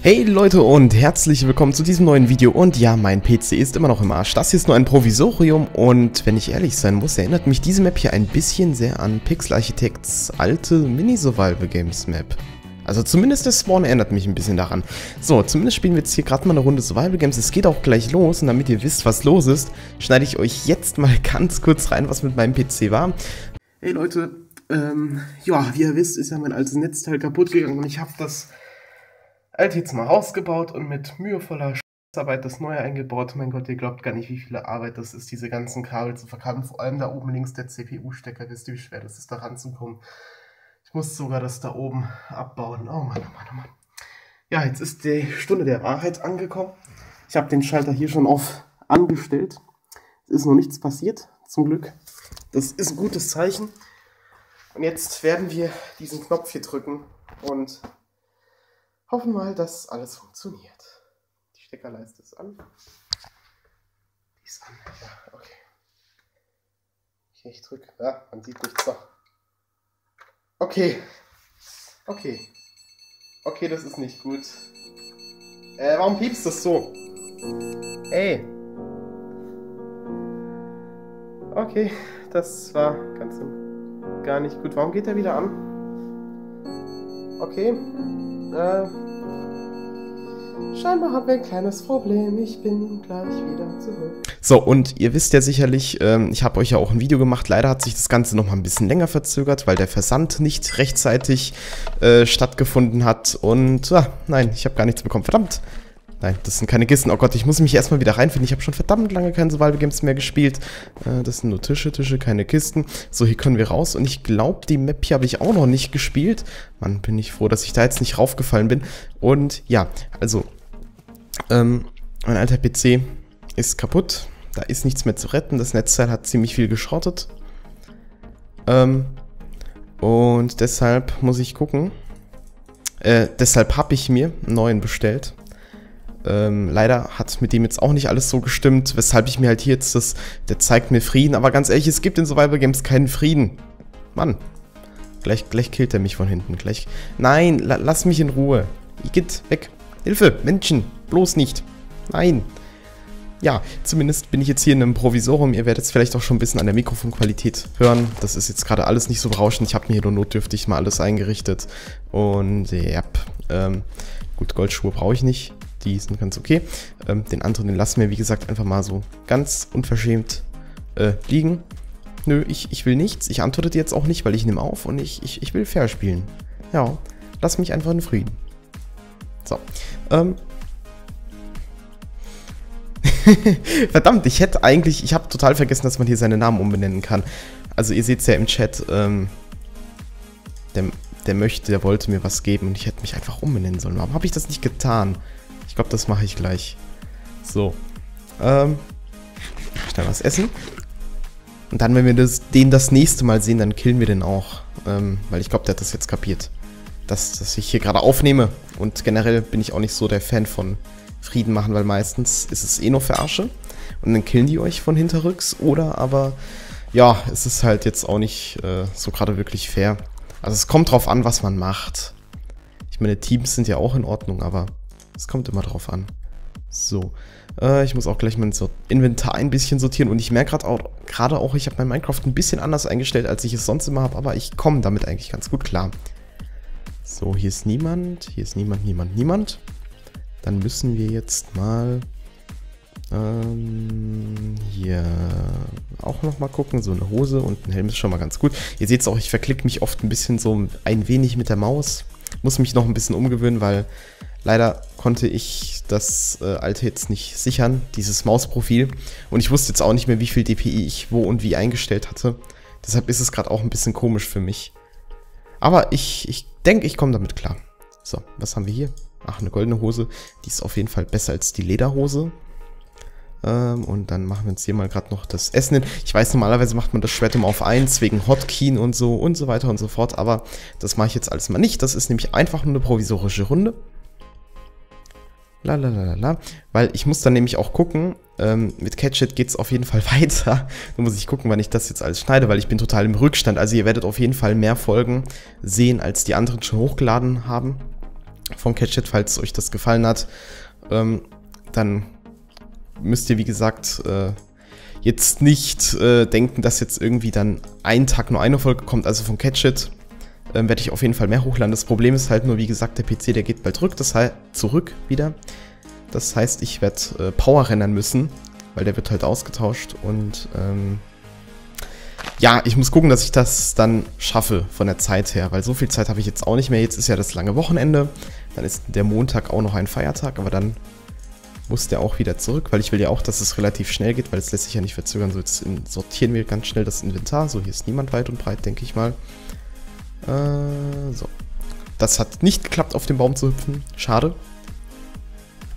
Hey Leute und herzlich willkommen zu diesem neuen Video und ja, mein PC ist immer noch im Arsch. Das hier ist nur ein Provisorium und wenn ich ehrlich sein muss, erinnert mich diese Map hier ein bisschen sehr an Pixel Architects alte Mini-Survival Games Map. Also zumindest der Spawn erinnert mich ein bisschen daran. So, zumindest spielen wir jetzt hier gerade mal eine Runde Survival Games. Es geht auch gleich los und damit ihr wisst, was los ist, schneide ich euch jetzt mal ganz kurz rein, was mit meinem PC war. Hey Leute, ähm, ja, wie ihr wisst, ist ja mein altes Netzteil kaputt gegangen und ich habe das alt jetzt mal rausgebaut und mit mühevoller Arbeit das neue eingebaut. Mein Gott, ihr glaubt gar nicht, wie viel Arbeit das ist, diese ganzen Kabel zu verkabeln. Vor allem da oben links der CPU-Stecker. Wisst ihr, wie schwer das ist, da ranzukommen? Ich muss sogar das da oben abbauen. Oh Mann, oh Mann, oh Mann. Ja, jetzt ist die Stunde der Wahrheit angekommen. Ich habe den Schalter hier schon auf angestellt. Es ist noch nichts passiert, zum Glück. Das ist ein gutes Zeichen. Und jetzt werden wir diesen Knopf hier drücken und Hoffen mal, dass alles funktioniert. Die Steckerleiste ist an. Die ist an. Ja, okay. Okay, ich drücke. Ja, man sieht nichts. So. Okay. Okay. Okay, das ist nicht gut. Äh, warum piepst das so? Ey. Okay, das war ganz gar nicht gut. Warum geht er wieder an? Okay. Äh, scheinbar haben wir ein kleines Problem. Ich bin gleich wieder zurück. So, und ihr wisst ja sicherlich, ähm, ich habe euch ja auch ein Video gemacht. Leider hat sich das Ganze noch mal ein bisschen länger verzögert, weil der Versand nicht rechtzeitig äh, stattgefunden hat. Und, ah, nein, ich habe gar nichts bekommen. Verdammt. Nein, das sind keine Kisten. Oh Gott, ich muss mich erstmal wieder reinfinden. Ich habe schon verdammt lange keine Survival Games mehr gespielt. Äh, das sind nur Tische, Tische, keine Kisten. So, hier können wir raus. Und ich glaube, die Map hier habe ich auch noch nicht gespielt. Mann, bin ich froh, dass ich da jetzt nicht raufgefallen bin. Und ja, also, ähm, mein alter PC ist kaputt. Da ist nichts mehr zu retten. Das Netzteil hat ziemlich viel geschrottet. Ähm, und deshalb muss ich gucken. Äh, deshalb habe ich mir einen neuen bestellt. Ähm, leider hat mit dem jetzt auch nicht alles so gestimmt, weshalb ich mir halt hier jetzt das, der zeigt mir Frieden, aber ganz ehrlich, es gibt in Survival Games keinen Frieden. Mann, gleich, gleich killt er mich von hinten, gleich, nein, la, lass mich in Ruhe. Igitt, weg. Hilfe, Menschen, bloß nicht. Nein. Ja, zumindest bin ich jetzt hier in einem Provisorium. Ihr werdet es vielleicht auch schon ein bisschen an der Mikrofonqualität hören. Das ist jetzt gerade alles nicht so berauschend. Ich habe mir hier nur notdürftig mal alles eingerichtet. Und ja, ähm, gut, Goldschuhe brauche ich nicht die sind ganz okay. Ähm, den anderen, den lassen wir, wie gesagt, einfach mal so ganz unverschämt äh, liegen. Nö, ich, ich will nichts. Ich antworte dir jetzt auch nicht, weil ich nehme auf und ich, ich, ich will fair spielen. Ja, lass mich einfach in Frieden. So. Ähm. Verdammt, ich hätte eigentlich, ich habe total vergessen, dass man hier seine Namen umbenennen kann. Also ihr seht es ja im Chat, ähm, der, der möchte, der wollte mir was geben und ich hätte mich einfach umbenennen sollen. Warum habe ich das nicht getan? Glaube, das mache ich gleich. So. Ähm, schnell was essen. Und dann, wenn wir das, den das nächste Mal sehen, dann killen wir den auch. Ähm, weil ich glaube, der hat das jetzt kapiert. Dass, dass ich hier gerade aufnehme. Und generell bin ich auch nicht so der Fan von Frieden machen, weil meistens ist es eh nur Verarsche. Und dann killen die euch von hinterrücks. Oder aber, ja, es ist halt jetzt auch nicht äh, so gerade wirklich fair. Also es kommt drauf an, was man macht. Ich meine, Teams sind ja auch in Ordnung, aber es kommt immer drauf an. So. Äh, ich muss auch gleich mein Inventar ein bisschen sortieren. Und ich merke gerade auch, gerade auch, ich habe mein Minecraft ein bisschen anders eingestellt, als ich es sonst immer habe. Aber ich komme damit eigentlich ganz gut klar. So, hier ist niemand. Hier ist niemand, niemand, niemand. Dann müssen wir jetzt mal ähm, hier auch nochmal gucken. So eine Hose und ein Helm ist schon mal ganz gut. Ihr seht es auch, ich verklicke mich oft ein bisschen so ein wenig mit der Maus. Muss mich noch ein bisschen umgewöhnen, weil Leider konnte ich das äh, alte jetzt nicht sichern, dieses Mausprofil. Und ich wusste jetzt auch nicht mehr, wie viel DPI ich wo und wie eingestellt hatte. Deshalb ist es gerade auch ein bisschen komisch für mich. Aber ich, ich denke, ich komme damit klar. So, was haben wir hier? Ach, eine goldene Hose. Die ist auf jeden Fall besser als die Lederhose. Ähm, und dann machen wir uns hier mal gerade noch das Essen hin. Ich weiß, normalerweise macht man das Schwert immer auf 1 wegen Hotkey und so und so weiter und so fort. Aber das mache ich jetzt alles mal nicht. Das ist nämlich einfach nur eine provisorische Runde. Lalalala. Weil ich muss dann nämlich auch gucken, ähm, mit Catchit geht es auf jeden Fall weiter. Da muss ich gucken, wann ich das jetzt alles schneide, weil ich bin total im Rückstand. Also ihr werdet auf jeden Fall mehr Folgen sehen, als die anderen schon hochgeladen haben. von Catchit, falls euch das gefallen hat. Ähm, dann müsst ihr, wie gesagt, äh, jetzt nicht äh, denken, dass jetzt irgendwie dann ein Tag nur eine Folge kommt, also von Catchit. Ähm, werde ich auf jeden Fall mehr hochladen. Das Problem ist halt nur, wie gesagt, der PC, der geht bald zurück, das zurück wieder. Das heißt, ich werde äh, Power rennen müssen, weil der wird halt ausgetauscht und ähm, ja, ich muss gucken, dass ich das dann schaffe von der Zeit her, weil so viel Zeit habe ich jetzt auch nicht mehr. Jetzt ist ja das lange Wochenende, dann ist der Montag auch noch ein Feiertag, aber dann muss der auch wieder zurück, weil ich will ja auch, dass es relativ schnell geht, weil es lässt sich ja nicht verzögern. So, jetzt sortieren wir ganz schnell das Inventar. So, hier ist niemand weit und breit, denke ich mal. Äh, so. Das hat nicht geklappt, auf den Baum zu hüpfen. Schade.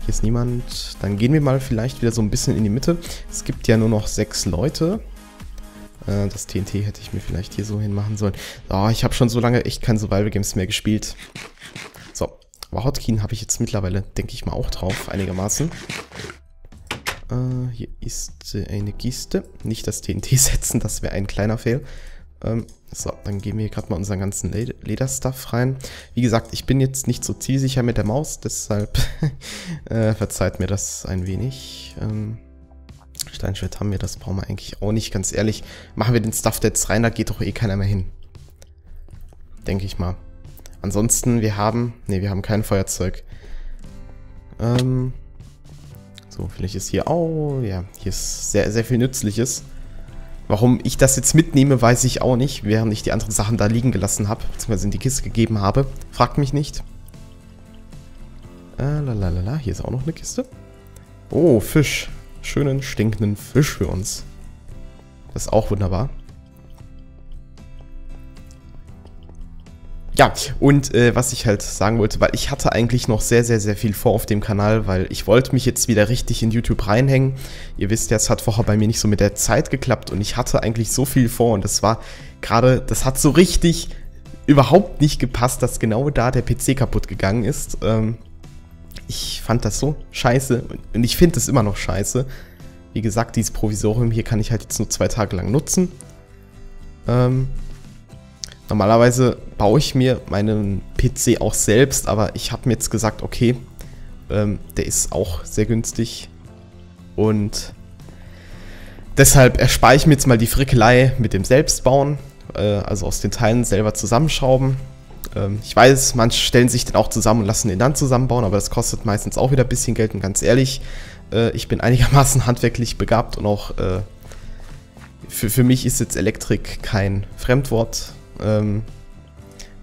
Hier ist niemand. Dann gehen wir mal vielleicht wieder so ein bisschen in die Mitte. Es gibt ja nur noch sechs Leute. Äh, das TNT hätte ich mir vielleicht hier so hinmachen sollen. Oh, ich habe schon so lange echt kein Survival Games mehr gespielt. So, aber Hotkey habe ich jetzt mittlerweile, denke ich mal, auch drauf, einigermaßen. Äh, hier ist eine Kiste. Nicht das TNT setzen, das wäre ein kleiner Fail. Ähm, so, dann gehen wir gerade mal unseren ganzen Lederstuff rein. Wie gesagt, ich bin jetzt nicht so zielsicher mit der Maus, deshalb äh, verzeiht mir das ein wenig. Ähm, Steinschwert haben wir, das brauchen wir eigentlich auch nicht. Ganz ehrlich, machen wir den Stuff jetzt rein, da geht doch eh keiner mehr hin. Denke ich mal. Ansonsten, wir haben... Ne, wir haben kein Feuerzeug. Ähm... So, vielleicht ist hier... Oh, ja, hier ist sehr, sehr viel Nützliches. Warum ich das jetzt mitnehme, weiß ich auch nicht, während ich die anderen Sachen da liegen gelassen habe, beziehungsweise in die Kiste gegeben habe. Fragt mich nicht. Äh, lalalala, hier ist auch noch eine Kiste. Oh, Fisch schönen, stinkenden Fisch für uns. Das ist auch wunderbar. Ja, und äh, was ich halt sagen wollte, weil ich hatte eigentlich noch sehr, sehr, sehr viel vor auf dem Kanal, weil ich wollte mich jetzt wieder richtig in YouTube reinhängen. Ihr wisst ja, es hat vorher bei mir nicht so mit der Zeit geklappt und ich hatte eigentlich so viel vor und das war gerade, das hat so richtig überhaupt nicht gepasst, dass genau da der PC kaputt gegangen ist. Ähm, ich fand das so scheiße und ich finde es immer noch scheiße. Wie gesagt, dieses Provisorium hier kann ich halt jetzt nur zwei Tage lang nutzen. Ähm, normalerweise baue ich mir meinen PC auch selbst, aber ich habe mir jetzt gesagt, okay, ähm, der ist auch sehr günstig und deshalb erspare ich mir jetzt mal die Frickelei mit dem Selbstbauen, äh, also aus den Teilen selber zusammenschrauben. Ähm, ich weiß, manche stellen sich den auch zusammen und lassen den dann zusammenbauen, aber das kostet meistens auch wieder ein bisschen Geld. Und ganz ehrlich, äh, ich bin einigermaßen handwerklich begabt und auch äh, für, für mich ist jetzt Elektrik kein Fremdwort. Ähm,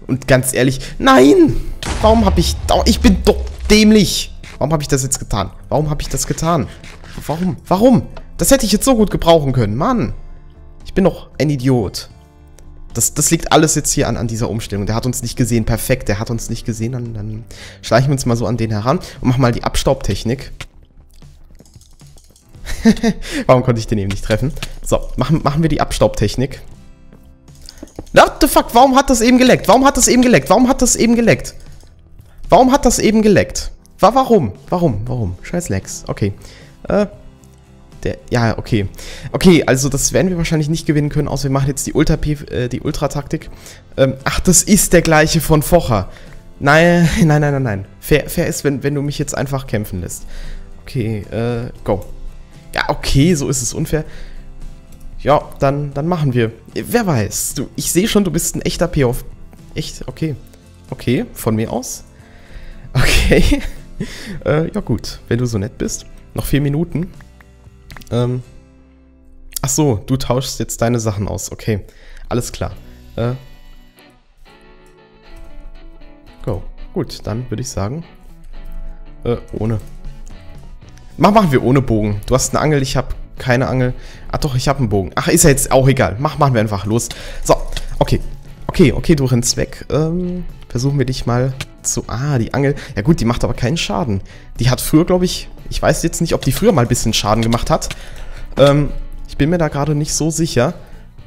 und ganz ehrlich, nein! Warum habe ich... Ich bin doch dämlich! Warum habe ich das jetzt getan? Warum habe ich das getan? Warum? Warum? Das hätte ich jetzt so gut gebrauchen können. Mann! Ich bin doch ein Idiot. Das, das liegt alles jetzt hier an, an dieser Umstellung. Der hat uns nicht gesehen. Perfekt, der hat uns nicht gesehen. Dann, dann schleichen wir uns mal so an den heran und machen mal die Abstaubtechnik. Warum konnte ich den eben nicht treffen? So, machen, machen wir die Abstaubtechnik. What the fuck? Warum hat das eben geleckt? Warum hat das eben geleckt? Warum hat das eben geleckt? Warum hat das eben geleckt? Warum? Warum? Warum? Scheiß Lex. Okay. Äh, der, ja, okay. Okay, also das werden wir wahrscheinlich nicht gewinnen können, außer wir machen jetzt die Ultra äh, die Ultra-Taktik. Ähm, ach, das ist der gleiche von Focher. Nein, nein, nein, nein, nein. Fair, fair ist, wenn, wenn du mich jetzt einfach kämpfen lässt. Okay, äh, go. Ja, okay, so ist es unfair. Ja, dann, dann machen wir. Wer weiß. Du, ich sehe schon, du bist ein echter P-Off. Echt? Okay. Okay, von mir aus. Okay. äh, ja gut, wenn du so nett bist. Noch vier Minuten. Ähm, ach so, du tauschst jetzt deine Sachen aus. Okay, alles klar. Äh, go. Gut, dann würde ich sagen, äh, ohne. Mach, machen wir ohne Bogen. Du hast eine Angel, ich habe keine Angel. Ach doch, ich habe einen Bogen. Ach, ist ja jetzt auch egal. Mach, machen wir einfach los. So, okay. Okay, okay, du rennst weg. Ähm, versuchen wir dich mal zu... Ah, die Angel. Ja gut, die macht aber keinen Schaden. Die hat früher, glaube ich... Ich weiß jetzt nicht, ob die früher mal ein bisschen Schaden gemacht hat. Ähm, ich bin mir da gerade nicht so sicher.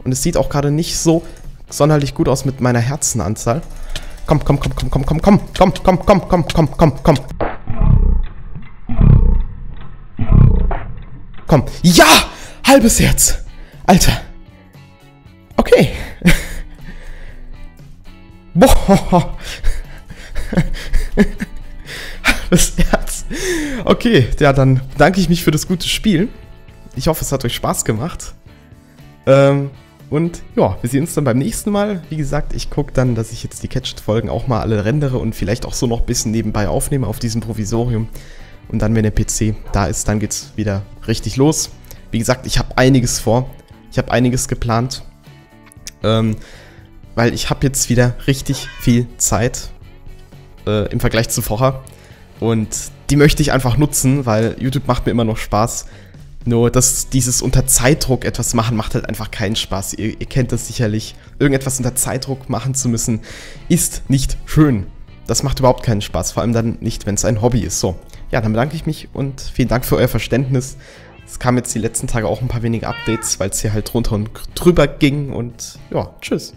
Und es sieht auch gerade nicht so sonderlich gut aus mit meiner Herzenanzahl. Komm, komm, komm, komm, komm, komm, komm, komm, komm, komm, komm, komm, komm, komm. Komm. Ja! Halbes Herz. Alter. Okay. Boah. das Herz. Okay, ja, dann danke ich mich für das gute Spiel. Ich hoffe, es hat euch Spaß gemacht. Ähm, und ja, wir sehen uns dann beim nächsten Mal. Wie gesagt, ich gucke dann, dass ich jetzt die Catched-Folgen auch mal alle rendere und vielleicht auch so noch ein bisschen nebenbei aufnehme auf diesem Provisorium. Und dann, wenn der PC da ist, dann geht's wieder richtig los. Wie gesagt, ich habe einiges vor. Ich habe einiges geplant. Ähm, weil ich habe jetzt wieder richtig viel Zeit äh, im Vergleich zu vorher. Und die möchte ich einfach nutzen, weil YouTube macht mir immer noch Spaß. Nur, dass dieses unter Zeitdruck etwas machen, macht halt einfach keinen Spaß. Ihr, ihr kennt das sicherlich. Irgendetwas unter Zeitdruck machen zu müssen, ist nicht schön. Das macht überhaupt keinen Spaß, vor allem dann nicht, wenn es ein Hobby ist. So, ja, dann bedanke ich mich und vielen Dank für euer Verständnis. Es kamen jetzt die letzten Tage auch ein paar wenige Updates, weil es hier halt drunter und drüber ging und ja, tschüss.